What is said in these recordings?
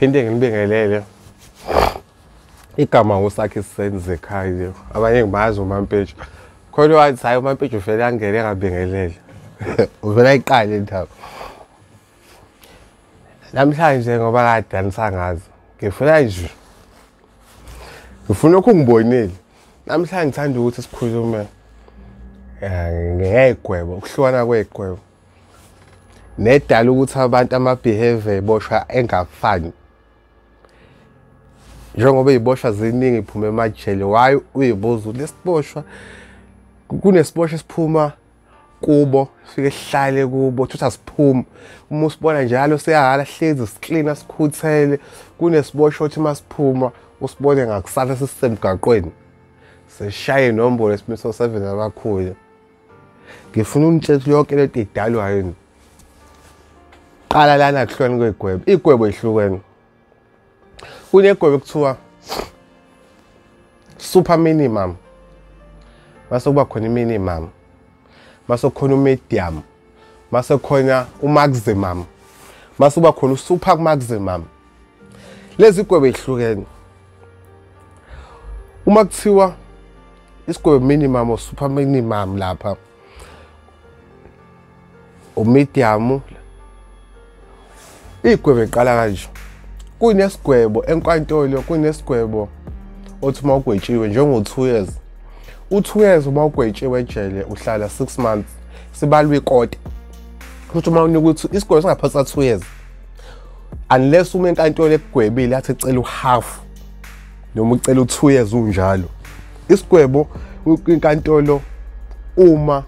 phinde ngilibingelele igama usakhe senze ekhaya abanye ngimazi uMampeju khona wathi hayi uMampeju uvele angene engabingelele uvele ayiqale indaba namhlanje ngoba kade anisangazi ngifuna nje ngifuna lokhu ngibonile namhlanje ngithanda ukuthi sikhulume ngegwebo ukuhlukana kwegwebo nedala ukuthi abantu ama-behavior eboshwa engafani. Njengoba iy'boshwa ziningi iphuma emajele why uyibuza lesiboshwa kunesiboshwa esiphuma kubo sifike sihlale kubo thuthi asiphumi. Uma usibona njalo siyahala hlezi siklina sikhuthele kunesiboshwa othi uma siphuma usibone ngakusasa sisisemgaqweni seshaye inombolo esimiso seven abakhulu ngifuna unitshela ukuthi yonke lento idalwa yini? Qala lana kuhlweni kwegwebo. Igwebo ihlukene kunegwebo ekuthiwa super minimum. Mase kuba khona i-minimum mase khona u-medium mase khona u-maximum mase kuba khona u-super maximum. Lezi gwebo ihlukene uma kuthiwa isigwebo minimum or super minimum lapha u-medium igwebo iqala kanje. Kunesigwebo enkantolo kunesigwebo othi uma ugwetshiwe njengo-two years u-two years uma ugwetshiwe ejele uhlala six months sibalwa ikota futhi uma unika ukuthi isigwebo singaphansi ka-two years unless uma enkantolo ekugwebile athi ecela uhalf noma ucela u-two years unjalo isigwebo inkantolo uma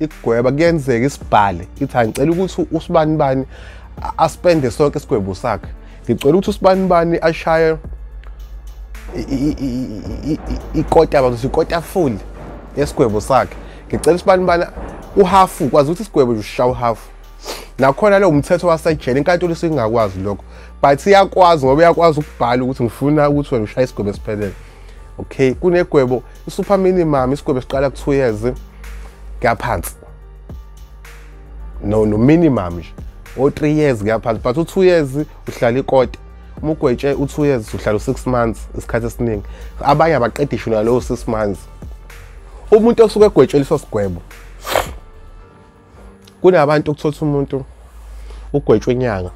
ikugweba kuyenzeka isibhale ithi angicela ukuthi usibani bani aspende sonke isigwebo sakhe ngicela ukuthi usibani bani ashaye ikota bazothi ikota full yesigwebo sakhe ngicela usibani bani uhafu kwazi ukuthi isigwebo nje ushaya uhafu nakhona lo umthetho wasejele inkantolo isingakwazi lokho but iyakwazi ngoba iyakwazi ukubhala ukuthi ngifuna ukuthi wena ushaye isigwebo esiphelele okay kunegwebo i-super minimum isigwebo esiqala ku-two years kuyaphansi no no minimum nje o-three years kuyaphansi but u-two years uhlala ikota uma ugwetshe u-two years uhlala u-six months isikhathi esiningi. Abanye abaqeda isho nalowo six months. Umuntu osuke egwetshwe leso sigwebo kunabantu okuthola umuntu ugwetshwe inyanga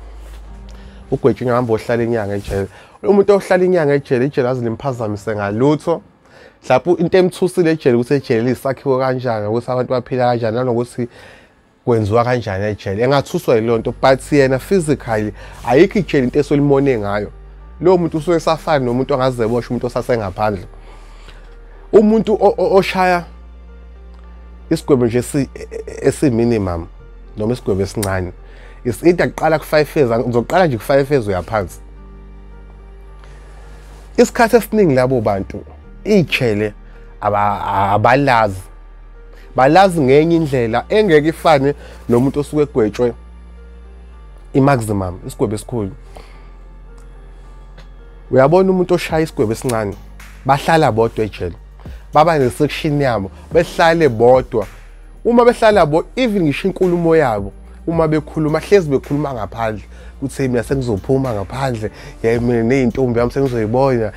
ugwetshwe inyanga hamba ohlala inyanga ejele. Umuntu ohlala inyanga ejele ijele aze limphazamise ngalutho. Mhlawumbe into emthusile ejele ukuthi ejele lisakhiwo kanjani ukuthi abantu baphila kanjani nanokuthi kwenziwa kanjani ejele? Engathuswa yileyo nto but yena physically ayikho ijele into esolimone ngayo. Lowo muntu usuke esafani nomuntu ongazebosha umuntu osasengaphandle. Umuntu oshaya isigwebo nje esi-minimum noma isigwebo esincane. Is either kuqala ku-five years ngizoqala nje ku-five years uyaphansi isikhathi esiningi labo bantu iy'jele abalazi balazi ngenye indlela engeke ifane nomuntu osuke egwetshwe i-maximum isigwebo esikhulu. Uyabona umuntu oshaya isigwebo esincane bahlala bodwa ejele baba ne-section yabo behlale bodwa. Uma behlala bo even ngisho inkulumo yabo uma bekhuluma hlezi bekhuluma ngaphandle kuthi mina sengizophuma ngaphandle yeah mina ney'ntombi yami sengizoyibona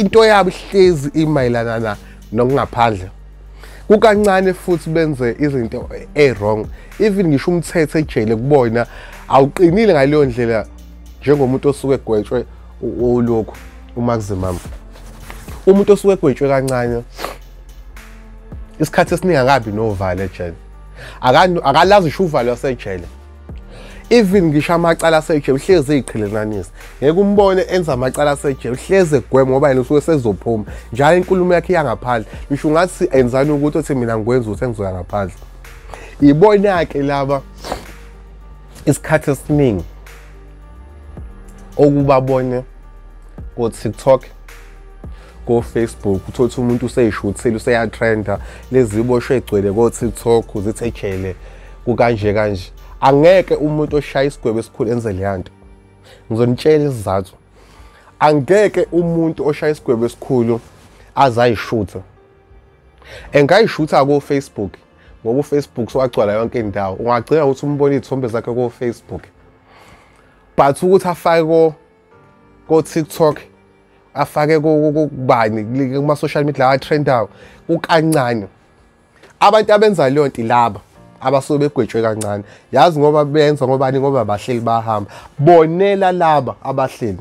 into yabo ihlezi imayelana na nokungaphandle. Kukancane futhi benze izinto e-wrong even ngisho umthetho ejele kubona awuqinile ngaleyo ndlela njengomuntu osuke egwetshwe ulokhu umaximum umuntu osuke egwetshwe kancane isikhathi esiningi akabi novalo ejele. Akalazi isho uvalo wasejele even ngisho amacala asejele uhlezi ey'qhelelanisa ngeke umbone enza amacala asejele uhlezi egwema ngoba yena usuke sezophuma njalo inkulumo yakhe iyangaphandle. Ngisho ungathi enzani ukuthi othi mina ngikwenza ukuthi engizoya ngaphandle? Ibona-ke laba isikhathi esiningi okubabone ko-tiktok ko-facebook uthole umuntu useyishuthile useyatrenda. Lezi boshwe egcwele ko-tiktok zithi ejele kukanje kanje angeke umuntu oshaya isigwebo esikhulu enze leya nto. Ngizonitshela isizathu. Angeke umuntu oshaya isigwebo esikhulu aze ayishuthe engayishutha ko-facebook ngoba ufacebook sowagcwala yonke indawo ungagcina ukuthi umbone iy'thombe zakhe ko-facebook. But ukuthi afake ko ko TikTok afake kubani kuma social media la trendayo ukancane abantu abenza leyo nto laba abasuke begwetshwe kancane. Yazi ngoba benza ngobani ngoba bahleli bahamba. Bonela laba abahleli.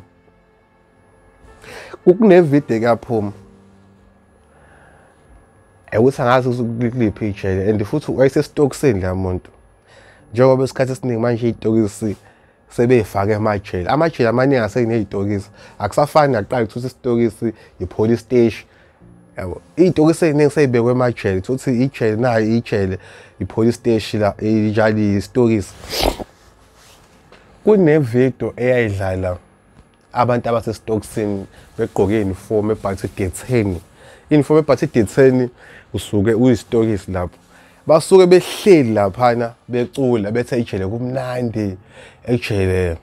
Kunevideo kaphuma ukuthi angazi kuliphi ijele and futhi wayesesitokiseni la muntu. Njengoba isikhathi esiningi manje iy'tokisi sebey'fake emajele amajele amaningi aseney'tokisi akusafani nakuqala kuthuthi isitokisi i-police station yabo iy'tokisi ey'ningi sey'bekwe emajele thuthi ijele nayo ijele i-police station la njalo isitokisi kunevidiyo eyayidlala abantu abasesitokisini begqoke iy'nifomu ebhathi detheni. Iy'nifomu ebhathi detheni usuke uyisitokisi lapho. Basuke behleli laphana becula bethe ejele kumnandi ejele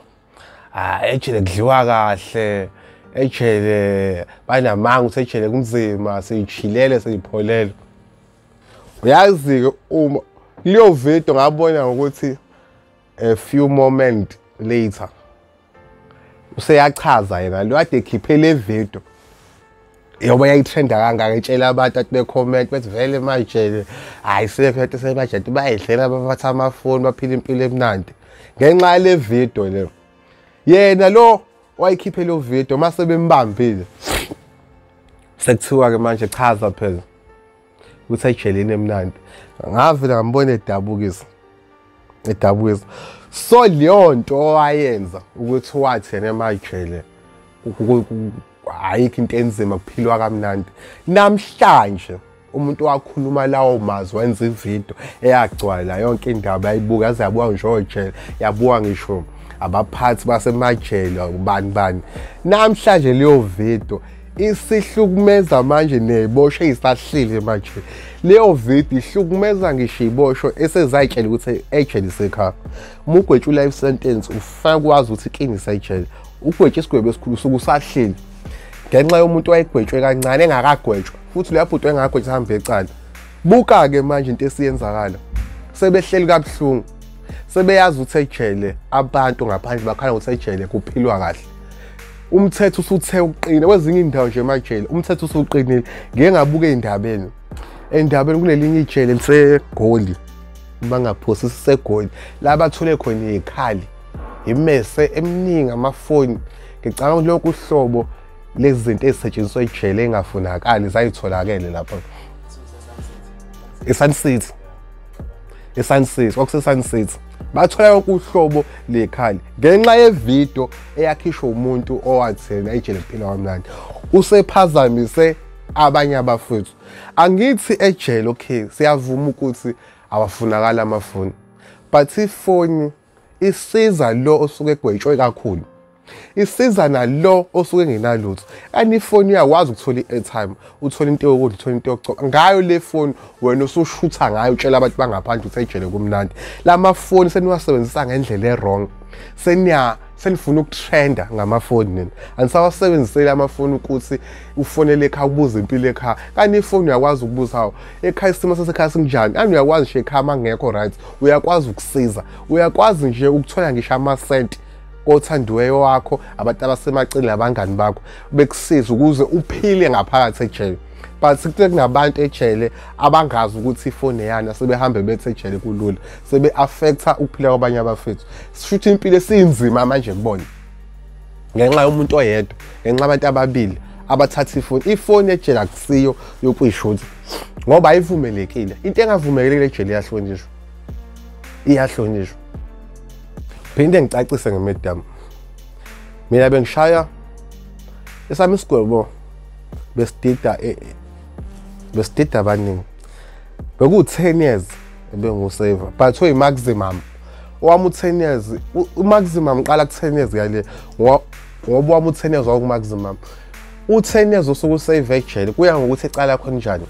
ah ejele kudliwa kahle ejele banamanga ukuthi ejele kunzima seyijhilele seyipholele. Uyazi-ke uma leyo video ngabona ngokuthi a few moment later useyachaza yena lo kade ekhiphe le video. Yoba yayitrenda kangaka etshela abantu athi becomment bethi vele majele hayi sekhethe semajele bayidlela baphatha amafoni baphila impilo emnandi. Ngenxa yale video le yena lo wayikhiphe lo video mase bembambile sekuthiwa ke manje chaza phela ukuthi ayijeleni emnandi. Ngavela ngambona edabukisa edabukisa so leyo nto owayenza ukuthi wathi yena emajele ayikho into enzima kuphilwa kamnandi. Namhlanje umuntu wakhuluma lawo mazwi wenza ividiyo eyagcwala yonke indaba yayibuka yaze yabuka ngisho ojele yabuka ngisho abaphathi basemajele ubani bani namhlanje leyo vidiyo isihlukumeza manje ney'boshwe ey'sahleli manje. Leyo video ihlukumeza ngisho iy'boshwe esezayitshela ukuthi ejele isekhaya. Uma ugwetshe u-life sentence ufake ukwazi ukuthi ikini isayitshele. Ugwetshe isigwebo esikhulu suke usahleli ngenxa yomuntu wayegwetshwe kancane engakagwetshwa futhi leya bhuti engakagwetshwa hambe ecala. Buka-ke manje into esiyenzakala sebehleli kabuhlungu. Sebeyazi ukuthi ejele abantu ngaphandle bakhala ukuthi ejele kuphilwa kahle. Umthetho usuthe uqina kwezinye iy'ndawo nje emajele umthetho usuqinile ngeke ngabuka ey'ndabeni. Ey'ndabeni kunelinye ijele lisegoli bangaphosisi segoli la bathole khona iy'khali imese eminingi amafoni. Ngicabanga ukuthi lokhu uhlobo lezi zinto ezisetshenziswa ejele engafunakali zayitholakele lapho. e-Sun City. e-Sun City kwakuse-Sun City bathola yonke uhlobo lekhali. Ngenxa yevidiyo eyakhishwa umuntu owathena ejele kuphila kamnandi usephazamise abanye abafowethu. Angithi ejele okay siyavuma ukuthi awafunakali amafoni but ifoni isiza lo osuke egwetshwe kakhulu. Isiza nalo osuke engenalutho kanti ifoni uyakwazi ukuthola i-airtime uthola into yokudla uthola into yokucoca ngayo le foni wena usushutha ngayo utshela abantu bangaphandle ukuthi ejele kumnandi. La mafoni seniwasebenzisa ngendlela e-wrong. Seniya senifuna ukutrenda ngamafoni nina. Anisawasebenziseli amafoni ukuthi ufonele ekhaya ubuze impilo ekhaya. Kanti ifoni uyakwazi ukubuza hawo ekhaya isimo sasekhaya sinjani? Kanti uyakwazi nje ekhaya uma ngekho right uyakwazi ukusiza. Uyakwazi nje ukuthola ngisho amasenti. Kothandiweyo wakho abantu abasemaceleni abangani bakho. Bekusiza ukuze uphile ngaphakathi ejele. But kuke kunabantu ejele abangazi ukuthi ifoni eyani sebehambe bethe ejele kulula. Sebe-affecta ukuphila kwabanye abafethu. Sishuthi impilo esiyinzima manje kubona ngenxa yomuntu oyedwa ngenxa abantu ababili abathatha ifoni. Ifoni ejele akusiyo yokuyishutha ngoba ayivumelekile. Into engavumelekile ejele iyahlonishwa. Iyahlonishwa. Phinde ngicacise ngemedam mina bengishaya esami isigwebo besidida besidida abaningi beku-10 years ebengusaver but oyi-maximum owami u-10 years u-maximum qala ku-10 years yale ngoba wami u-10 years waku-maximum u-10 years usuke usave ejele kuya ngokuthi ecala khona njani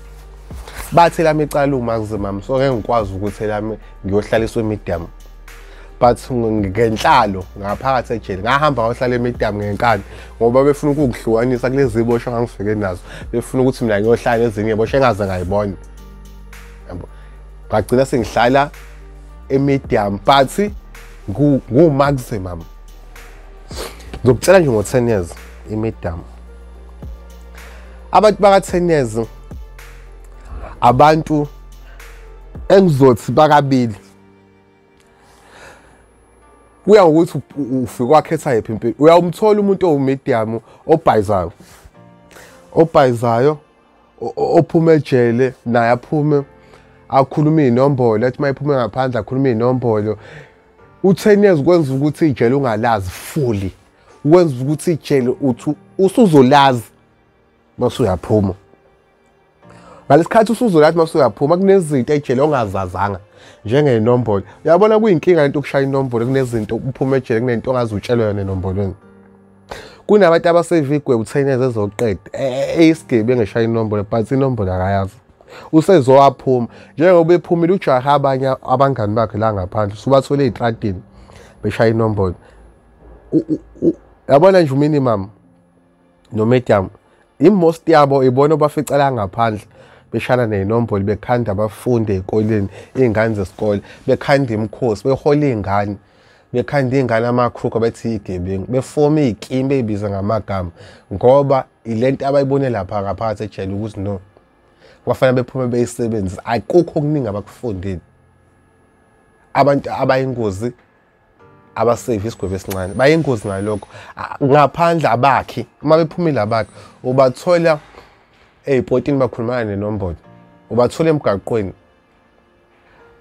bathi lami icala u-maximum so ngeke ngikwazi ukuthi lami ngiyohlaliswa emedium but ngenhlalo ngaphakathi ejele ngahamba ngayohlala emedium ngenkani ngoba befuna ukungihlukanisa kulezi iboshwa ngangifike nazo. Befuna ukuthi mina ngiyohlala ezinye iboshwa engaze ngayibona yabo. Ngagcina sengihlala emedium but ngu-maximum. Ngizokutshela nje ngo-10 years imidam abantu baka-10 years abantu engizothi bakabili kuya ngokuthi ufike wakhetha yiphi impilo. Uyawumthola umuntu owumedium obhayizayo obhayizayo ophuma ejele naye aphume akhuluma iy'nombolo. Ethi uma iphume ngaphandle akhuluma iy'nombolo. U-10 years kwenza ukuthi ijele ungalazi fully. Kwenza ukuthi ijele uthi usuzolazi mase uyaphuma ngalesikhathi usuzolazi mase uyaphuma kunezinto ejele ongazazanga. Njengey'nombolo uyabona kuyinkinga lento ukushaya inombolo kunezinto uphuma ejele kunento ongaze utshelwe yona enombolweni. Kunabantu abasey'vigwe u-10 years ezoqeda eyisigebengu eshaya inombolo but inombolo akayazi. Usezowaphuma njengoba ephumile ujahe abanye abangani bakhe la ngaphandle subathole ey'tradini beshaya inombolo. Yabona nje uminimum nomedium imost yabo ibona obafica la ngaphandle. Beshana ney'nombolo bekhanda abafundi ey'koleni iy'ngane zesikole bekhanda imikhosi behola iy'ngane bekhanda iy'ngane amakruku abethi iy'gebengu befoma iy'kimi bey'biza ngamagama ngoba ilento abayibone lapha ngaphakathi ejele ukuthi no kwafanele bephume beyisebenzisa. Akukho okuningi abakufundile. Abantu abayingozi abasave isigwebo esincane. Bayingozi ngalokho. Ngaphandle abakhi uma bephumile abakhi ubathola ey'potini bakhulumana nenombolo ubathola emgaqweni.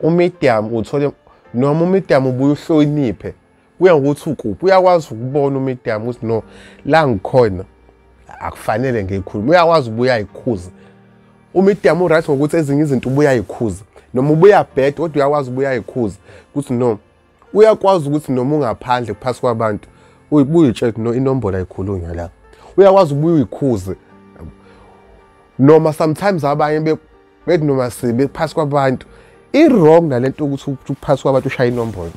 Umedium uthole noma umedium ubuye uhloniphe. Kuya ngokuthi ukuphi? Uyakwazi ukubona umedium ukuthi no la ngikhona akufanele ngikhulume. Uyakwazi ubuye ayikhuze. Umedium uright ngokuthi ezinye izinto ubuye ayikhuze. Noma ubuye abhede kodwa uyakwazi ubuye ayikhuze. Ukuthi no uyakwazi ukuthi noma ungaphandle phakathi kwabantu uyibuye utshele no inombolo ayikhulunywa la. Uyakwazi ubuye uyikhuze. Noma sometimes abanye bethi noma sibe phakathi kwabantu i-wrong nalento ukuthi uphakathi kwabantu ushaya inombolo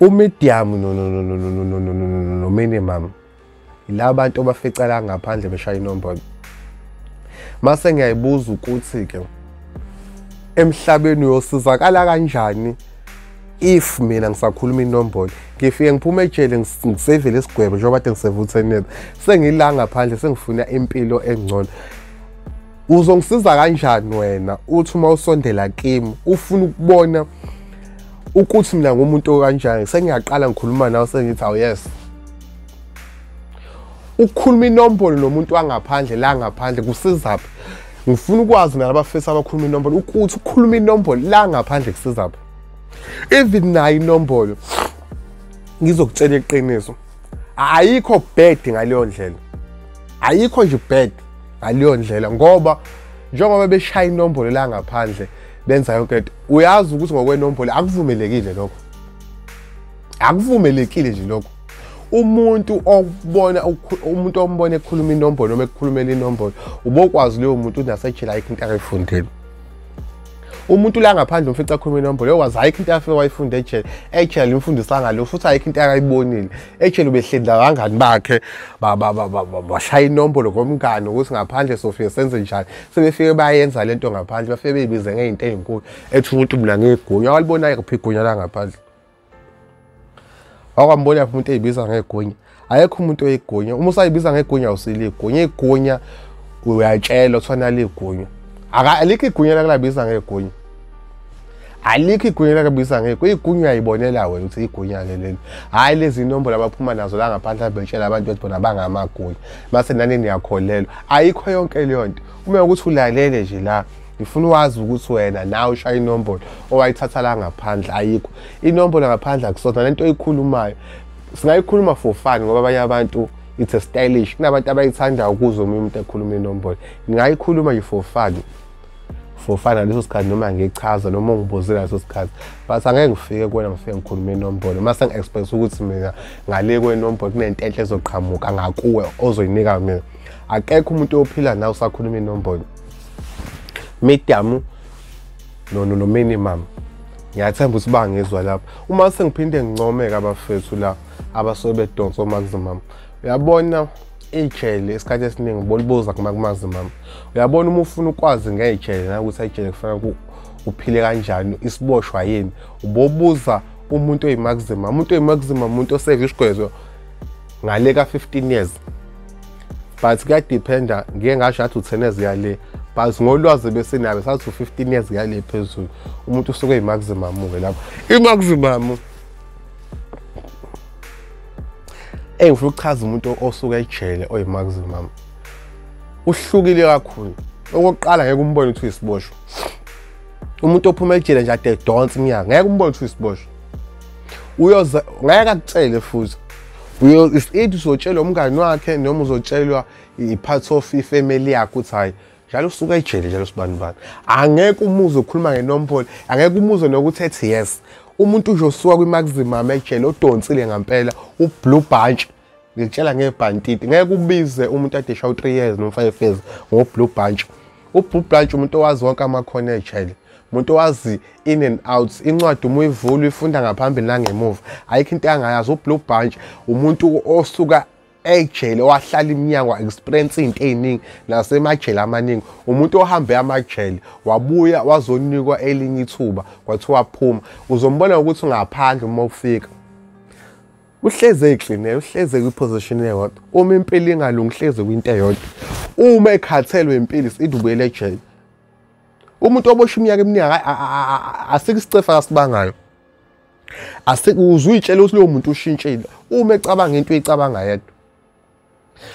umedium no-minimum ila bantu abafica la ngaphandle beshaya inombolo mase ngiyayibuza ukuthi-ke emhlabeni uyosizakala kanjani if mina ngisakhuluma inombolo ngifike ngiphume ejele ngisevele isigwebo njengoba kade ngisevuthenele sengila ngaphandle sengifuna impilo engcono. Uzongisiza kanjani wena uthi uma usondela kimi ufuna ukubona ukuthi mina ngumuntu okanjani? Sengiyaqala ngikhuluma nawe sengithi awu yes. Ukukhuluma inombolo nomuntu wangaphandle la ngaphandle kusizaphi ngifuna ukwazi nalabafisa abakhuluma inombolo ukuthi ukukhuluma inombolo la ngaphandle kusizaphi even nayo inombolo. Ngizokutshela iqiniso. Ayikho bad ngaleyo ndlela. Ayikho nje bad ngaleyo ndlela ngoba njengoba beshaya inombolo la ngaphandle benza yonke into uyazi ukuthi ngokwenombolo akuvumelekile lokho. Akuvumelekile nje lokho. Umuntu obona umuntu ombona ekhuluma inombolo noma ekukhulumela inombolo ubokwazi leyo muntu unasejela ayikho into akayifundele umuntu la ngaphandle umfica akhuluma inombolo yokwazi ayikho into afike wayifunda ejele ejele imfundisa ngalo futhi ayikho into akayibonile. Ejele ubehleli abangani bakhe? Bashaya inombolo ngomngane ukuthi ngaphandle sofike senze njani. Sebefike bayenza lento ngaphandle bafike beyibize ngey'nto ey'nkulu. Ethi ukuthi mina ngigunya walibona kuphi igunya la ngaphandle. Wakwambona yaphi umuntu eyibiza ngegunya. Ayekho umuntu oyigunya uma usayibiza ngegunya awusile igunya. Igunya uyatshela kuthiwa naligunya alikho igunya lakulabiza ngegunya alikho igunya lakabiza ngekho igunya uyayibonela wena ukuthi igunya leli hhayi lezi nombolo abaphuma nazo la ngaphandle abetshela abantu bethi bona bangamagunya mase nani niyakholelwa. Ayikho yonke leyo nto. Uma ukuthi ulalele nje la ngifuna wazi ukuthi wena nawe ushaya inombolo owayithatha la ngaphandle ayikho. Inombolo ngaphandle akusona lento oyikhulumayo. Singayikhuluma for fun ngoba abanye abantu it's a stylish. Kunabantu abayithandayo ukuzwa omunye umuntu ekhuluma inombolo. Ngingayikhuluma nje for fun. For fun ngaleso sikhathi noma ngichaza noma ungibuzile ngaleso sikhathi. But angeke ngifike kuwena ngifike ngikhuluma inombolo. Mase ngi-expect ukuthi mina ngale kwenombolo kunento enhle ezoqhamuka ngakuwe ozoyinika mina. Akekho umuntu ophila nawe usakhuluma inombolo. Medium no-minimum ngiyathemba ukuthi bangizwa lapho. Uma sengiphinde ngincomeke abafethu la abasuke bedonsa o-maximum uyabona ijele isikhathi esiningi bolibuza kuma-maximum uyabona uma ufuna ukwazi ngey'jele nakuthi ey'jele kufanele uphile kanjani isiboshwa yini? Ubobuza umuntu oyi-maximum umuntu oyi-maximum umuntu oseve isigwezo ngale ka-15 years. But kuyadiphenda ngike ngasho athi u-10 years yale but ngolwazi besinabo sathi u-15 years yale phezulu umuntu usuke eyi-maximum-ke lapho. I-maximum engifuna ukuchaza umuntu osuke ejele oyi-maximum uhlukile kakhulu. Okokuqala ngeke umbone ukuthi uyisiboshwa umuntu ophuma ejele nje ade donse iminyaka ngeke umbone ukuthi uyisiboshwa uyoza ngeke akutshele futhi. Uyo is either uzotshelwa umngani wakhe noma uzotshelwa i-part of ifamily yakhe ukuthi hayi njalo usuke ejele njalo sibani bani. Angeke umuze ukhuluma ngenombolo angeke umuze nokuthi ethi yes. Umuntu nje osuka kwi-maximum ejele odonsile ngampela ublue bunch. Ngikutshela ngebhantiti ngeke ubize umuntu ade shawu 3 years noma 5 years ngoblue bunch. Ublue bunch umuntu owazi wonke amakhono ejele umuntu owazi in and out incwadi uma uyivula uyifunda ngaphambili nangemuva. Ayikho into angayazi ublue bunch umuntu osuka ejele owahlala iminyaka wa-experience iy'nto ey'ningi nasemajele amaningi. Umuntu ohambe amajele wabuya wazonikwa elinye ithuba kwathiwa phuma uzombona ukuthi ungaphandle uma ufika. Uhleze ey'klinele uhleze kwiposition eyodwa. Uma impilo ingalungi uhleze kwinto eyodwa. Uma ekhathelwe impilo isithi ubuyele ejele. Umuntu obosha iminyaka eminingi asikho isicefa asibangayo uzuyitshela ukuthi lowo muntu ushintshile. Uma ecabanga into eyicabanga yedwa.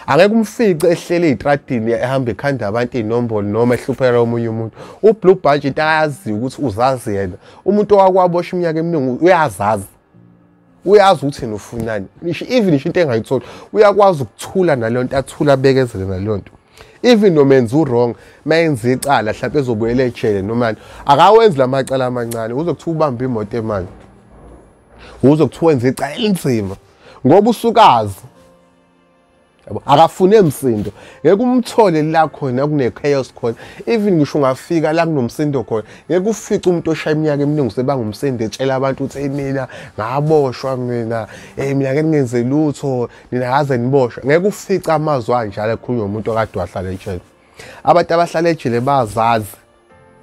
Angeke umfice ehlele ey'tradini ehamba ekhanda abantu iy'nombolo noma ehluphekela omunye umuntu. Ublue bunch into ayaziyo ukuthi uzazi yena. Umuntu owakwabosha iminyaka eminingi uyazazi. Uyazi ukuthi yena ufunani ngisho even ngisho into engayitholi uyakwazi ukuthula naleyo nto athula abekezele naleyo nto. Even noma enza u-wrong uma yenza icala mhlawumpe ezobuyela ejele nomani akawenzi la macala amancane. Uzokuthiwa ubambe imoto emani uzokuthiwa wenza icala elinzima. Ngoba usukazi. Yabo akafune emsindo ngeke umthole la khona kune-chaos khona. Even ngisho ungafika la kunomsindo khona ngeke ufice umuntu oshaya iminyaka eminingi sebanga umsindo etshela abantu ukuthi mina ngaboshwa mina. Um mina ke ningenze lutho. Nina kaze niboshwa ngeke ufice amazwi anjalo ekhulunywa umuntu okade wahlala ejele. Abantu abahlala ejele bazazi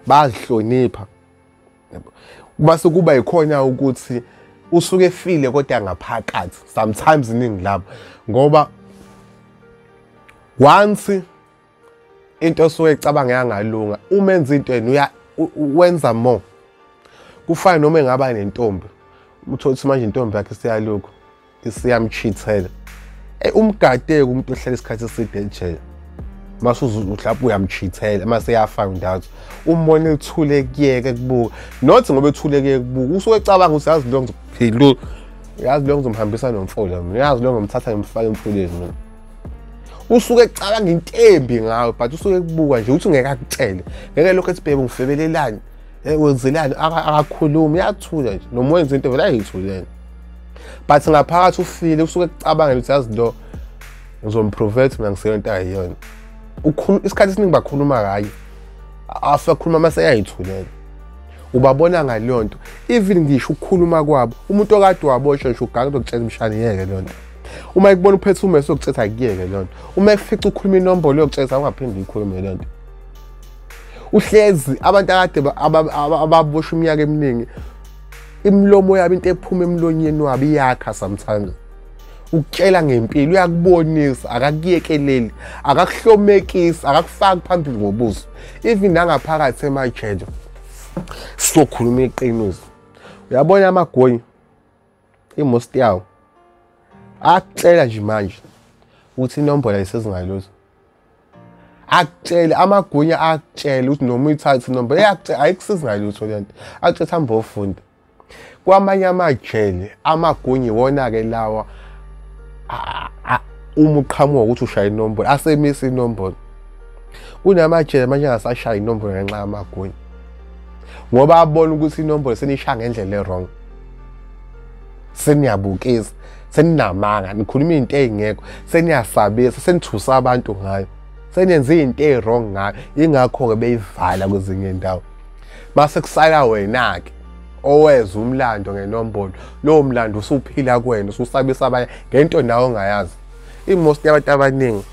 bazihlonipha. Base kuba yikhona ukuthi usuke efile kodwa ngaphakathi sometimes iningi lapho ngoba once into osuke ecabanga yangalunga uma enza into yena uya wenza more. Kufana noma engaba nentombi uthola ukuthi manje intombi yakhe isiyalokhu isiyamchithela umgadeke umuntu ohlala isikhathi eside ejele mase mhlawumbe uyamchithela mase yafind out umbone ethule kuyeke kubuka not ngoba ethule kuyeke kubuka usuke ecabanga ukuthi yazi lo yazi lo ngizomhambisa nomfula mina yazi lo ngomthatha ngimfaka emfuleni. mina usuke ecabanga into embi ngawe but usuke ekubuka nje ukuthi ungeke akutshele. Ngeke lokho ethi bhebe ngifebelelani wenzelani akakhulumi uyathula nje. Noma wenza into vele ayithulele. But ngaphakathi ufile usuke ekucabangela ukuthi yazi lo ngizomprove mina ngiseyona into ayiyona. Isikhathi esiningi bakhuluma kaye asakhuluma mase yayithulela ubabona ngaleyo nto even ngisho ukukhuluma kwabo umuntu okade waboshwa nje ugange lokutshela imshani yeke leyo nto uma ekubona uphethe umeso yokuthetha kuyeke leyo nto. Uma efica ukhuluma inombolo yokutshela ungaphinde uyikhulume leyo nto. Uhlezi abantu akade ababosha iminyaka eminingi imlomo yabo into ephuma emlonyeni wabo iyakha sometimes. Ukutshela ngempilo uyakubonisa akakuyekeleli akakuhlomekisi akakufaki phambili ngobuso. Even nangaphakathi emajele sizokhuluma iqiniso. Uyabona amagonyi imost yawo akutshela nje manje ukuthi inombolo ayisezingalutho akutshele amagunya akutshele ukuthi noma uyithathe inombolo yakutshela ayikusizi ngalutho le nto. Akutshela hamba ofunda kwamanye amajele amagunya iwona-ke lawa uma uqhamuka ukuthi ushaya inombolo asemisa inombolo. Kunamajele manje angasashaya inombolo ngenxa yamagunya. Ngoba abona ukuthi inombolo senishaya ngendlela e-wrong. Seniyabukisa seninamanga nikhuluma iy'nto ey'ngekho seniyasabisa senithusa abantu ngayo seniyenze iy'nto ey'wrong ngayo. Yingakho-ke beyivala kwezinye iy'ndawo. Mase kusala wena-ke oweza umlando ngenombolo lowo mlando usuphila kuwena ususabisa abanye ngento nawe ongayazi. Imost yabantu abaningi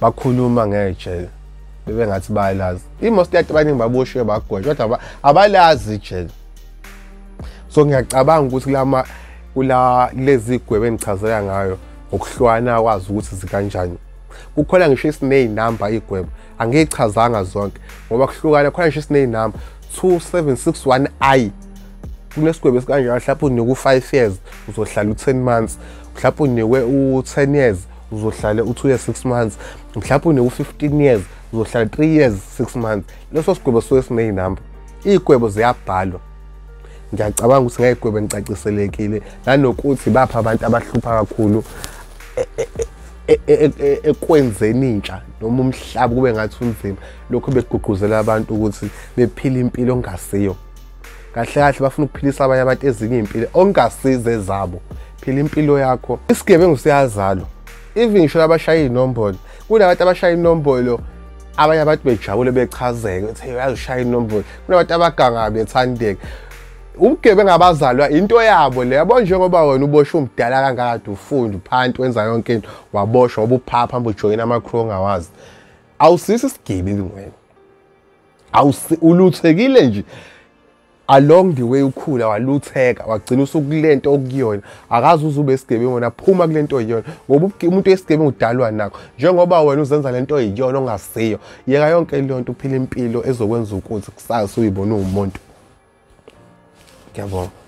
bakhuluma ngejele bebe ngathi bayalazi. Imost yabantu abaningi baboshiwe bagojwa kodwa abalazi ijele. So ngiyacabanga ukuthi kulama kula lezi gwebe engichazela ngayo ngokuhlukana kwazi ukuthi zikanjani. Kukhona ngisho esiney'namba iy'gwebo angiyichazanga zonke ngoba kuhlukana khona ngisho esiney'namba. 2761 i kunesigwebo esikanjalo mhlawumbe unikwe u-five years uzohlala u-ten months. Mhlawumbe unikwe u-ten years uzohlala u-two years six months. Mhlawumbe unikwe u-fifteen years uzohlala three years six months. Leso sigwebo suke siney'namba. Iy'gwebo ziyabhalwa. Ngiyacabanga ukuthi ngayigwebo engicaciselekile nanokuthi bapha abantu abahlupha kakhulu ekwenzeni intsha noma umhlaba kube ngathi unzima. Lokhu begqugquzela abantu ukuthi bephile impilo ongasiyo. Kahle kahle bafuna ukuphilisa abanye abantu ezinye iy'mpilo ongasize zabo. Phila impilo yakho. Isigebengu siyazalwa. Even ngisho abashaya iy'nombolo kunabantu abashaya inombolo abanye abantu bejabule bechazeka ukuthi yazishaya inombolo. Kunabantu abaganga bethandeka. Ubugebengu abazalwa into yabo le yabo? Njengoba wena uboshwe umdala kangakade ufunda uphanti wenza yonke into waboshwa waba uphapha hamba ujoyina ama-crew ongawazi. Awusisi isigebengu wena. Uluthekile nje. Along the way ukhula walutheka wagcina usukule nto okuyona. Akazi uze ube esigebengu wona phuma kule nto yiyona. Ngoba umuntu wesigebengu udalwa nakho. Njengoba wena uzenza le nto yiyona ongasiyo yeka yonke leyo nto uphila impilo ezokwenza ukuthi kusasa uyibone uwumuntu. क्या बोलूँ?